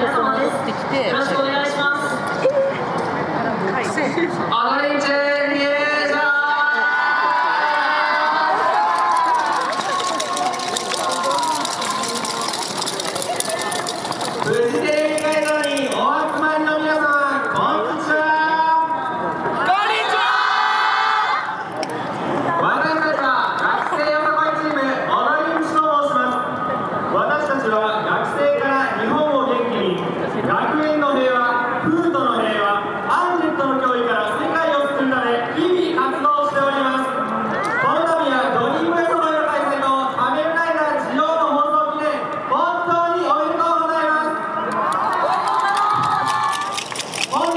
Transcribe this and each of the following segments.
さん戻ってきてよろしくお願いします、えー、アレンジ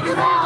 Take it!